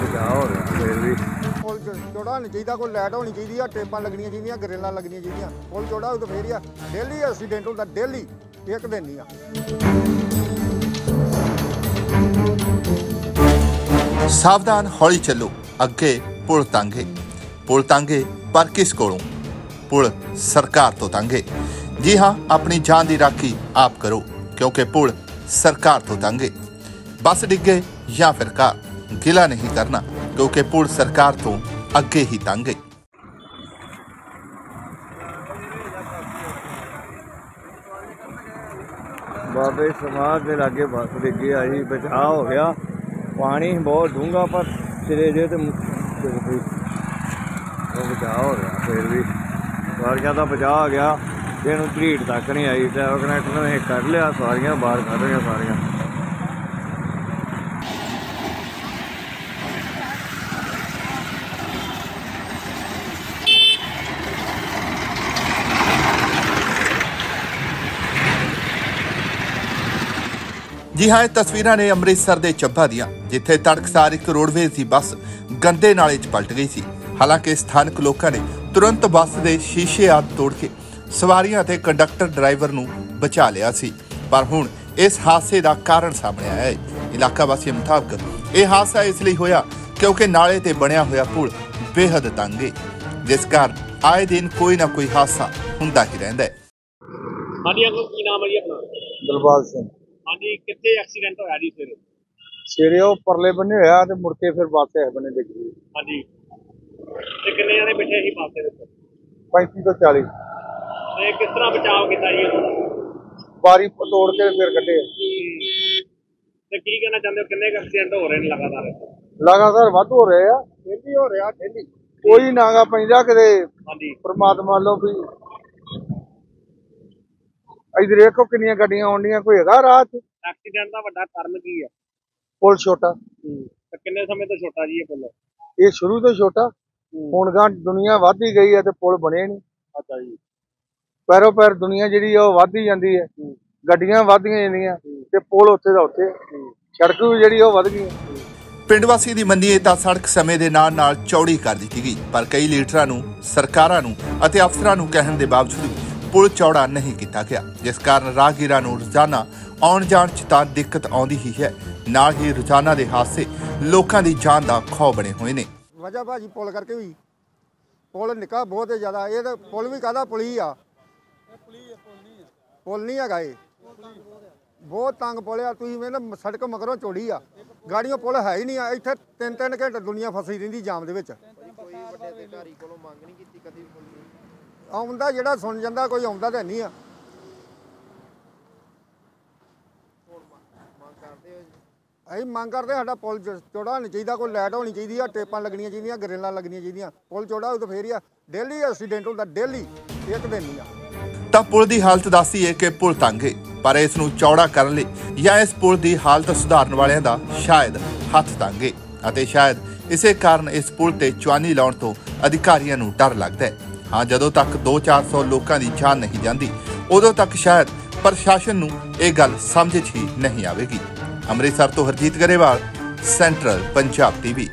ਬਚਾਅ ਹੋ ਰਿਹਾ ਫਿਰ ਵੀ। ਪੁਲ ਚੌੜਾ ਹੋਣਾ ਚਾਹੀਦਾ ਕੋਈ ਲਾਈਟ ਹੋਣੀ ਚਾਹੀਦੀ ਆ ਟੇਪਾਂ ਲੱਗਣੀਆਂ ਚਾਹੀਦੀਆਂ ਗਰੇਲਾਂ ਲੱਗਣੀਆਂ ਚਾਹੀਦੀਆਂ। ਪੁਲ ਚੌੜਾ ਹੋਊ ਤਾਂ ਫੇਰ ਹੀ ਆ। ਡੇਲੀ ਐਕਸੀਡੈਂਟ ਹੁੰਦਾ ਡੇਲੀ ਇੱਕ ਦਿਨ ਨਹੀਂ ਆ। ਸਾਵਧਾਨ ਹੌਲੀ ਚੱਲੋ ਅੱਗੇ ਪੁਲ ਤੰਗੇ ਪੁਲ ਤੰਗੇ ਪਰ ਕਿਸ ਕੋਲੋਂ? ਪੁਲ ਸਰਕਾਰ ਤੋਂ ਤੰਗੇ ਜੀ ਹਾਂ ਆਪਣੀ ਜਾਨ ਦੀ ਰਾਖੀ ਆਪ ਕਰੋ ਕਿਉਂਕਿ ਪੁਲ ਸਰਕਾਰ ਤੋਂ ਤੰਗੇ ਬੱਸ ਡਿੱਗੇ ਜਾਂ ਫਿਰ ਕਾਰ। ਗਿਲਾ ਨਹੀਂ ਕਰਨਾ, ਕਿਉਂਕਿ ਪੁਲ ਸਰਕਾਰ ਤੋਂ ਅੱਗੇ ਹੀ ਤੰਗੇ ਬਾਬੇ ਸਮਾਜ ਦੇ ਲਾਗੇ ਬੱਸ ਡਿੱਗੀ ਆਈ ਬਚਾਅ ਹੋ ਗਿਆ। ਪਾਣੀ ਬਹੁਤ ਡੂੰਘਾ, ਪਰ ਸਿਰੇ ਜੇ ਤੇ ਉਹ ਬਚਾਅ ਹੋ ਰਿਹਾ, ਫਿਰ ਵੀ। ਸਵਾਰੀਆਂ ਦਾ ਬਚਾਅ ਹੋ ਗਿਆ। ਇਹਨੂੰ ਝੀੜ ਤੱਕ ਨਹੀਂ ਆਈ ਤੇ ਕਨੈਕਟਰ ਨੇ ਕਰ ਲਿਆ, ਸਵਾਰੀਆਂ ਬਾਹਰ ਕੱਢ ਰਹੀਆਂ ਸਾਰੀਆਂ। ਜੀ ਹਾਂ ਇਹ ਤਸਵੀਰਾਂ ਨੇ ਅੰਮ੍ਰਿਤਸਰ ਦੇ ਚੱਬਾ ਦੀਆਂ ਜਿੱਥੇ ਤੜਕਸਾਰ ਇੱਕ ਰੋਡਵੇਜ਼ ਦੀ ਬੱਸ ਗੰਦੇ ਨਾਲੇ 'ਚ ਪਲਟ ਗਈ ਸੀ। ਹਾਲਾਂਕਿ ਸਥਾਨਕ ਲੋਕਾਂ ਨੇ ਤੁਰੰਤ ਬੱਸ ਦੇ ਸ਼ੀਸ਼ੇ ਆਦ ਤੋੜ ਕੇ ਸਵਾਰੀਆਂ ਅਤੇ ਕੰਡਕਟਰ ਡਰਾਈਵਰ ਨੂੰ ਬਚਾ ਲਿਆ ਸੀ। ਪਰ ਹੁਣ ਇਸ ਹਾਦਸੇ ਦਾ ਕਾਰਨ ਸਾਹਮਣੇ ਆਇਆ ਹੈ। ਇਲਾਕਾ ਵਾਸੀਆਂ ਮੁਤਾਬਕ ਇਹ ਹਾਦਸਾ ਇਸ ਲਈ ਹੋਇਆ ਕਿਉਂਕਿ ਨਾਲੇ ਤੇ ਬਣਿਆ ਹੋਇਆ ਪੁਲ ਬੇਹੱਦ ਤੰਗ ਹੈ ਜਿਸ ਕਾਰਨ ਆਏ ਦਿਨ ਕੋਈ ਨਾ ਕੋਈ ਹਾਦਸਾ ਹੁੰਦਾ ਹੀ ਰਹਿੰਦਾ ਹੈ। ਹਾਂਜੀ ਅੰਕਲ ਕੀ ਨਾਮ ਹੈ ਜੀ ਆਪਣਾ? ਦਿਲਬਾਗ ਸਿੰਘ। ਹਾਂਜੀ ਕਿੱਥੇ ਐਕਸੀਡੈਂਟ ਹੋਇਆ ਜੀ ਸਵੇਰੇ? ਸਵੇਰੇ ਉਹ ਪਰਲੇ ਬੰਨੇ ਹੋਇਆ ਤੇ ਮੁੜ ਕੇ ਫਿਰ ਬੱਸ ਇਸ ਬੰਨੇ ਡਿੱਗ ਗਈ ਹਾਂਜੀ। ਤੇ ਕਿੰਨੇ ਜਣੇ ਬੈਠੇ ਸੀ ਬੱਸ ਦੇ ਵਿੱਚ 35 ਤੋਂ 40 ਤੇ ਕਿਸ ਤਰ੍ਹਾਂ ਬਚਾਅ ਕੀਤਾ ਜੀ ਉਹਨਾਂ ਦਾ? ਬਾਰੀ ਤੋੜ ਕੇ ਫਿਰ ਕੱਢੇ। ਤੇ ਕੀ ਕਹਿਣਾ ਚਾਹੁੰਦੇ ਹੋ ਕਿੰਨੇ ਐਕਸੀਡੈਂਟ ਹੋ ਰਹੇ ਨੇ ਲਗਾਤਾਰ ਲਗਾਤਾਰ ਵੱਧ ਹੋ ਰਹੇ। ਆ ਡੇਲੀ ਹੋ ਰਿਹਾ ਡੇਲੀ। ਕੋਈ ਨਾਗਾ ਪੈਂਦਾ ਕਿਤੇ। ਹਾਂਜੀ। ਪ੍ਰਮਾਤਮਾ ਵੱਲੋਂ ਵੀ ਇਧਰ ਵੇਖੋ ਕਿੰਨੀਆਂ ਗੱਡੀਆਂ ਆਉਂਦੀਆਂ ਕੋਈ ਹੈਗਾ ਰਾਹ 'ਚ? ਐਕਸੀਡੈਂਟ ਦਾ ਵੱਡਾ ਕਾਰਨ ਕੀ ਹੈ ਪੁਲ ਛੋਟਾ। ਤੇ ਕਿੰਨੇ ਸਮੇਂ ਤੋਂ ਛੋਟਾ ਜੀ ਇਹ ਪੁੱਲ? ਇਹ ਸ਼ੁਰੂ ਤੋਂ ਛੋਟਾ। ਹੁਣ ਗਾਂ ਦੁਨੀਆ ਵੱਧਦੀ ਗਈ ਹੈ ਤੇ ਪੁਲ ਬਣੇ ਨਹੀਂ। ਅੱਛਾ ਜੀ। ਪੈਰੋ ਪੈਰ ਦੁਨੀਆ ਜਿਹੜੀ ਆ ਉਹ ਵੱਧਦੀ ਜਾਂਦੀ ਹੈ। ਗੱਡੀਆਂ ਵੱਧਦੀਆਂ ਜਾਂਦੀਆਂ ਤੇ ਪੁਲ ਉੱਥੇ ਦਾ ਉੱਥੇ। ਸੜਕ ਵੀ ਜਿਹੜੀ ਉਹ ਵੱਧ ਗਈ ਹੈ। ਪਿੰਡ ਵਾਸੀ ਦੀ ਮੰਨੀਏ ਤਾਂ ਸੜਕ ਸਮੇਂ ਦੇ ਨਾਲ ਨਾਲ ਚੌੜੀ ਕਰ ਦਿੱਤੀ ਗਈ ਪਰ ਕਈ ਲੀਡਰਾਂ ਨੂੰ ਸਰਕਾਰਾਂ ਨੂੰ ਅਤੇ ਅਫਸਰਾਂ ਨੂੰ ਕਹਿਣ ਦੇ ਬਾਵਜੂਦ ਪੁਲ ਚੌੜਾ ਨਹੀਂ ਕੀਤਾ ਗਿਆ, ਜਿਸ ਕਾਰਨ ਰਾਹਗੀਰਾਂ ਨੂੰ ਰੋਜ਼ਾਨਾ ਆਉਣ ਜਾਣ 'ਚ ਤਾਂ ਦਿੱਕਤ ਆਉਂਦੀ ਹੀ ਹੈ। ਨਾਲ ਹੀ ਰੋਜ਼ਾਨਾ ਦੇ ਹਾਦਸੇ ਲੋਕਾਂ ਦੀ ਜਾਨ ਦਾ ਖੌਅ ਬਣੇ ਹੋਏ ਨੇ। ਵਜ੍ਹਾ ਭਾਜੀ ਪੁਲ ਕਰਕੇ ਵੀ ਪੁਲ ਨਿੱਕਾ ਬਹੁਤ ਜ਼ਿਆਦਾ, ਇਹ ਤਾਂ ਪੁਲ ਵੀ ਕਾਹਦਾ ਪੁਲ ਹੀ ਆ। ਪੁਲ ਨਹੀਂ ਹੈਗਾ ਇਹ। ਬਹੁਤ ਤੰਗ ਪੁਲ ਤੁਸੀਂ ਵੇਖ ਸੜਕ ਮਗਰੋਂ ਚੌੜੀ ਆ। ਗਾੜੀਆਂ ਪੁਲ ਹੈ ਹੀ ਨਹੀਂ ਆ, ਇੱਥੇ ਤਿੰਨ ਤਿੰਨ ਘੰਟੇ ਦੁਨੀਆ ਫਸੀ ਰਹਿੰਦੀ ਜਾਮ ਦੇ ਵਿੱਚ। ਆਉਂਦਾ ਜਿਹੜਾ ਸੁਣ ਜਾਂਦਾ, ਕੋਈ ਆਉਂਦਾ ਤਾਂ ਨਹੀਂ ਆ। ਅਸੀਂ ਮੰਗ ਕਰਦੇ ਸਾਡਾ ਪੁਲ ਚੌੜਾ ਹੋਣਾ ਚਾਹੀਦਾ, ਕੋਈ ਲਾਈਟ ਹੋਣੀ ਚਾਹੀਦੀ ਆ, ਟੇਪਾਂ ਲੱਗਣੀਆਂ ਚਾਹੀਦੀਆਂ, ਗਰੇਲਾਂ ਲੱਗਣੀਆਂ ਚਾਹੀਦੀਆਂ। ਪੁਲ ਚੌੜਾ ਹੋਊ ਤਾਂ ਫੇਰ ਹੀ ਆ। ਡੇਲੀ ਐਕਸੀਡੈਂਟ ਹੁੰਦਾ ਡੇਲੀ ਇੱਕ ਦਿਨ ਨਹੀਂ ਆ। ਤਾਂ ਪੁਲ ਦੀ ਹਾਲਤ ਦੱਸਦੀ ਹੈ ਕਿ ਪੁਲ ਤੰਗ ਹੈ, ਪਰ ਇਸ ਨੂੰ ਚੌੜਾ ਕਰਨ ਲਈ ਜਾਂ ਇਸ ਪੁਲ ਦੀ ਹਾਲਤ ਸੁਧਾਰਨ ਵਾਲਿਆਂ ਦਾ ਸ਼ਾਇਦ ਹੱਥ ਤੰਗ ਹੈ, ਅਤੇ ਸ਼ਾਇਦ ਇਸੇ ਕਾਰਨ ਇਸ ਪੁਲ ਤੇ ਚਵਾਨੀ ਲਾਉਣ ਤੋਂ ਅਧਿਕਾਰੀਆਂ ਨੂੰ ਡਰ ਲੱਗਦਾ ਹੈ। ਹਾਂ, ਜਦੋਂ ਤੱਕ 2-400 ਲੋਕਾਂ ਦੀ ਜਾਨ ਨਹੀਂ ਜਾਂਦੀ, ਉਦੋਂ ਤੱਕ ਸ਼ਾਇਦ ਪ੍ਰਸ਼ਾਸਨ ਨੂੰ ਇਹ ਗੱਲ ਸਮਝ 'ਚ ਹੀ ਨਹੀਂ ਆਵੇਗੀ। ਅੰਮ੍ਰਿਤਸਰ ਤੋਂ ਹਰਜੀਤ ਗਰੇਵਾਲ, ਸੈਂਟਰਲ ਪੰਜਾਬ ਟੀਵੀ।